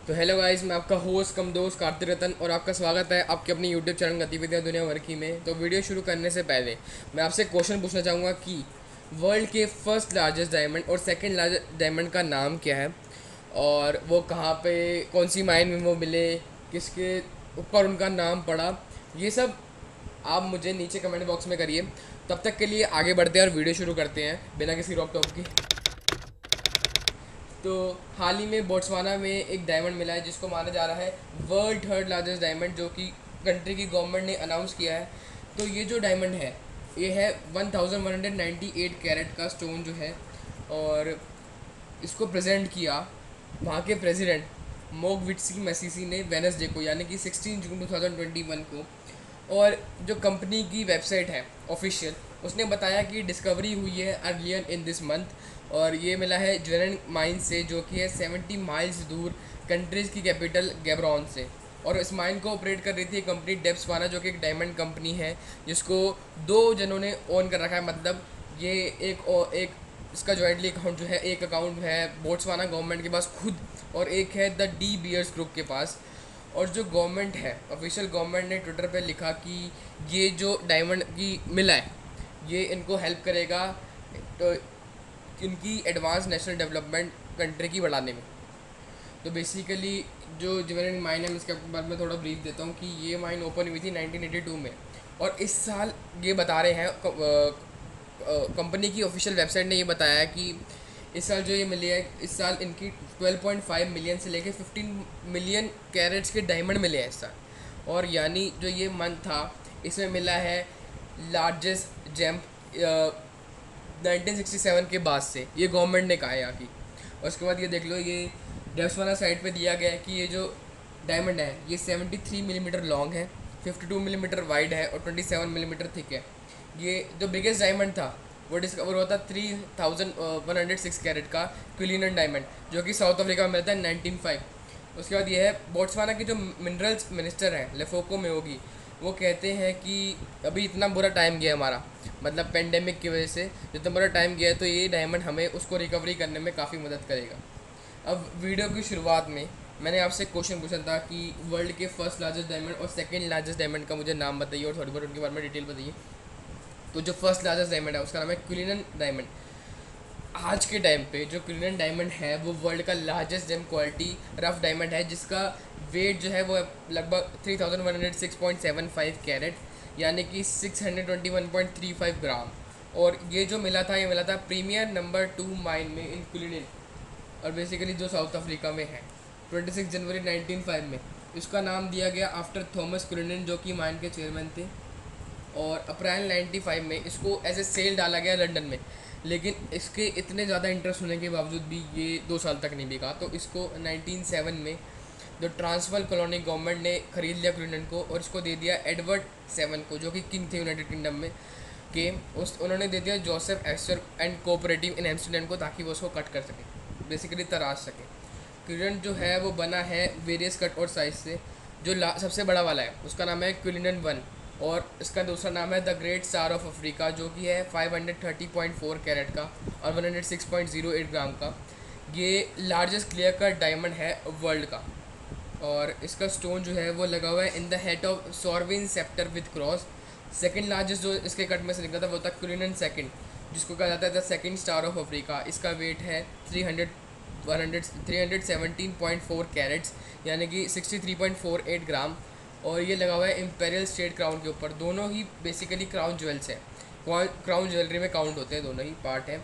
तो hello guys मैं आपका होस्ट कम दोस्त कार्तिक रतन और आपका स्वागत है आपके अपनी यूट्यूब चैनल गतिविधियाँ दुनिया भर की में। तो वीडियो शुरू करने से पहले, मैं आपसे क्वेश्चन पूछना चाहूँगा कि वर्ल्ड के फ़र्स्ट लार्जेस्ट डायमंड और सेकंड लार्जेस्ट डायमंड का नाम क्या है? और वो कहाँ पे, कौन सी माइन में वो मिले, किसके ऊपर उनका नाम पड़ा? ये सब आप मुझे नीचे कमेंट बॉक्स में करिए। तब तक के लिए आगे बढ़ते हैं और वीडियो शुरू करते हैं, बिना किसी रॉक टॉप की। तो हाल ही में बोट्सवाना में एक डायमंड मिला है, जिसको माना जा रहा है वर्ल्ड थर्ड लार्जेस्ट डायमंड जो कि कंट्री की गवर्नमेंट ने अनाउंस किया है। तो ये जो डायमंड है, ये है 1198 कैरेट का स्टोन जो है और इसको प्रेजेंट किया वहाँ के प्रेसिडेंट मोग विटसी मैसीसी ने वेनसडे को, यानी कि 16 जून 2021 को। और जो कंपनी की वेबसाइट है ऑफिशियल उसने बताया कि डिस्कवरी हुई है अर्लियर इन दिस मंथ और ये मिला है ज्वेलन माइन से, जो कि है 70 माइल्स दूर कंट्रीज़ की कैपिटल गैब्रॉन से। और इस माइन को ऑपरेट कर रही थी कंपनी डेप्सवाना जो कि एक डायमंड कंपनी है, जिसको दो जनों ने ओन कर रखा है। मतलब ये एक और एक, इसका जॉइंटली अकाउंट जो है, एक अकाउंट है बोट्सवाना गवर्नमेंट के पास खुद और एक है द डी बियर्स ग्रुप के पास। और जो गवर्नमेंट है ऑफिशियल गवर्नमेंट ने ट्विटर पे लिखा कि ये जो डायमंड की मिला है, ये इनको हेल्प करेगा। तो इनकी एडवांस नेशनल डेवलपमेंट कंट्री की बढ़ाने में। तो बेसिकली जो ज्वेलरी माइन है इसके बारे में थोड़ा ब्रीफ देता हूँ कि ये माइन ओपन हुई थी 1982 में। और इस साल ये बता रहे हैं कंपनी की ऑफिशियल वेबसाइट ने ये बताया कि इस साल जो ये मिली है, इस साल इनकी 12.5 मिलियन से लेके 15 मिलियन कैरेट्स के डायमंड मिले हैं इस साल। और यानी जो ये मंथ था, इसमें मिला है largest gem nineteen sixty seven के बाद से, ये गवर्नमेंट ने कहा है यहाँ की। उसके बाद ये देख लो, ये डेप्सवाना साइड पे दिया गया है कि ये जो डायमंड है, ये 73 मिलीमीटर लॉन्ग है 52 मिलीमीटर वाइड है और 27 मिलीमीटर mm थिक है। ये जो बिगेस्ट डायमंड था, वो डिस्कवर हुआ था three thousand one hundred six carat का क्विलिनन डायमंड, जो कि साउथ अफ्रीका में मिलता है नाइनटीन फाइव। उसके बाद ये है, बोट्सवाना की जो मिनरल्स मिनिस्टर हैं, लेफोको में होगी वो कहते हैं कि अभी इतना बुरा टाइम गया हमारा। मतलब पेंडेमिक की वजह से जितना बुरा टाइम गया तो ये डायमंड हमें उसको रिकवरी करने में काफ़ी मदद करेगा। अब वीडियो की शुरुआत में मैंने आपसे क्वेश्चन पूछा था कि वर्ल्ड के फ़र्स्ट लार्जेस्ट डायमंड और सेकेंड लार्जेस्ट डायमंड का मुझे नाम बताइए और थोड़ी बहुत उनके बारे में डिटेल बताइए। तो जो फ़र्स्ट लार्जेस्ट डायमंड है, उसका नाम है क्लिनन डायमंड आज के टाइम पे जो क्लिनन डायमंड है, वो वर्ल्ड का largest gem quality rough diamond है, जिसका वेट जो है वो लगभग three thousand one hundred six point seven five carat यानी कि six hundred twenty one point three five gram और ये जो मिला था, ये मिला था प्रीमियर नंबर टू माइन में इन क्लिनन और बेसिकली जो साउथ अफ्रीका में है ट्वेंटी सिक्स जनवरी नाइनटीन फाइव में. इसका नाम दिया गया आफ्टर थॉमस क्लिनन जो कि माइन के चेयरमैन थे. और अप्रैल 95 में इसको एज ए सेल डाला गया लंदन में. लेकिन इसके इतने ज़्यादा इंटरेस्ट होने के बावजूद भी ये दो साल तक नहीं बिका। तो इसको 1907 में जो ट्रांसफ़र कॉलोनी गवर्नमेंट ने खरीद लिया क्लिनन को और इसको दे दिया एडवर्ड सेवन को, जो कि किंग थे यूनाइटेड किंगडम में। के उस, उन्होंने दे दिया Joseph Asscher and cooperative in Amsterdam को ताकि वो उसको कट कर सके बेसिकली तराश सके। क्लिनन जो है, वो बना है वेरियस कट और साइज़ से, जो सबसे बड़ा वाला है, उसका नाम है क्लिनन वन और इसका दूसरा नाम है the great star of Africa, जो कि है 530.4 कैरेट का और 106.08 ग्राम का। ये लार्जेस्ट क्लियर कट डायमंड है वर्ल्ड का और इसका स्टोन जो है वो लगा हुआ है in the head of sovereign sceptre with cross second largest जो इसके कट में से निकला था वो था क्लिनन सेकंड जिसको कहा जाता है the second star of Africa इसका वेट है 300 100 317.4 कैरेट्स यानी कि 63.48 ग्राम। और ये लगा हुआ है इम्पेरियल स्टेट क्राउन के ऊपर। दोनों ही बेसिकली क्राउन ज्वेल्स हैं। क्राउन ज्वेलरी में काउंट होते हैं, दोनों ही पार्ट हैं।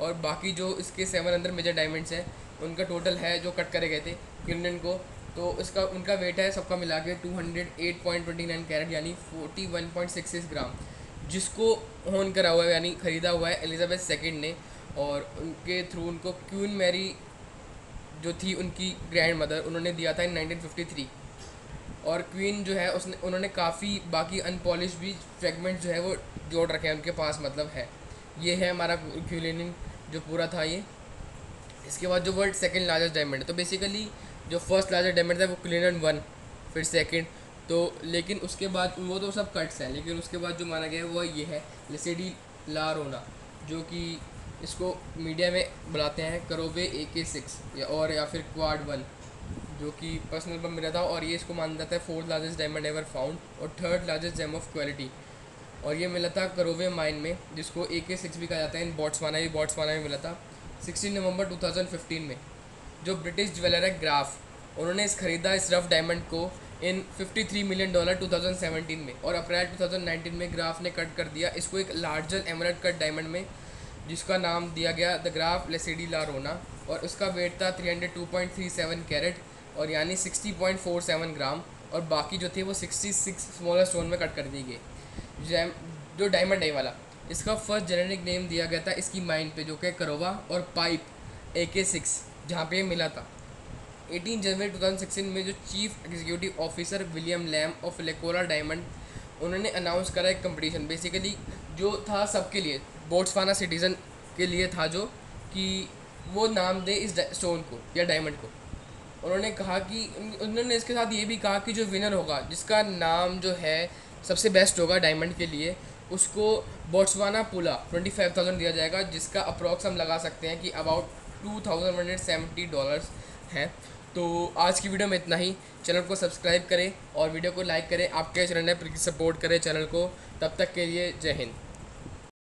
और बाकी जो इसके सेवन अंदर मेजर डायमंड्स हैं, उनका टोटल है जो कट करे गए थे किरन को। तो इसका, उनका वेट है सबका मिला के two hundred eight point twenty nine carat यानी forty one point six six gram जिसको होन करा हुआ है, यानी ख़रीदा हुआ है एलिजाबेथ सेकेंड ने। और उनके थ्रू उनको क्वीन मैरी जो थी उनकी ग्रैंड मदर उन्होंने दिया था इन नाइनटीन फिफ्टी थ्री और क्वीन जो है, उसने, उन्होंने काफ़ी बाकी अनपॉलिश भी फ्रेगमेंट जो है, वो जोड़ रखे हैं उनके पास मतलब है। ये है हमारा क्यूलिनिंग जो पूरा था ये। इसके बाद जो वर्ल्ड सेकेंड लार्जेस्ट डायमंड है तो बेसिकली जो फ़र्स्ट लार्जेस्ट डायमंड था, वो क्लिनन वन फिर सेकेंड तो लेकिन उसके बाद, वो तो सब कट्स हैं, लेकिन उसके बाद जो माना गया है, वो ये है लेसेडी लारोना जो कि इसको मीडिया में बुलाते हैं करोवे ए के सिक्स या और, या फिर क्वाड वन जो कि पर्सनल पर मिला था और ये इसको माना जाता है fourth largest diamond ever found और third largest gem of quality और ये मिला था करोवे माइन में, जिसको ए के सिक्स भी कहा जाता है, इन बॉट्सवाना भी बॉट्सवाना में मिला था सिक्सटीन नवंबर 2015 में। जो ब्रिटिश ज्वेलर है ग्राफ उन्होंने इस खरीदा, इस रफ डायमंड को इन 53 मिलियन डॉलर 2017 में और अप्रैल 2019 में ग्राफ ने कट कर दिया इसको एक लार्जर एमरल्ड कट डायमंड में, जिसका नाम दिया गया द ग्राफ लेसिडी ला रोना और उसका वेट था 302.37 कैरेट और यानी 60.47 ग्राम और बाकी जो थे वो 66 स्मॉलर स्टोन में कट कर दिए गए। जो डायमंड है वाला, इसका फ़र्स्ट जेनेरिक नेम दिया गया था इसकी माइंड पे, जो कि करोवा और पाइप ए के सिक्स जहाँ पर मिला था। 18 जनवरी 2016 में जो chief executive officer William Lamb of Lucara diamond, उन्होंने अनाउंस करा एक कंपटीशन बेसिकली जो था सबके लिए, बोट्सवाना सिटीज़न के लिए था जो, कि वो नाम दे इस स्टोन को, या डायमंड को। उन्होंने कहा कि, उन्होंने इसके साथ ये भी कहा कि जो विनर होगा, जिसका नाम जो है सबसे बेस्ट होगा डायमंड के लिए, उसको बोट्सवाना पुला ट्वेंटी फाइव थाउज़ेंड दिया जाएगा, जिसका अप्रॉक्स हम लगा सकते हैं कि about two thousand hundred seventy dollars हैं। तो आज की वीडियो में इतना ही। चैनल को सब्सक्राइब करें और वीडियो को लाइक करें। आपके चैनल ने सपोर्ट करें चैनल को। तब तक के लिए जय हिंद।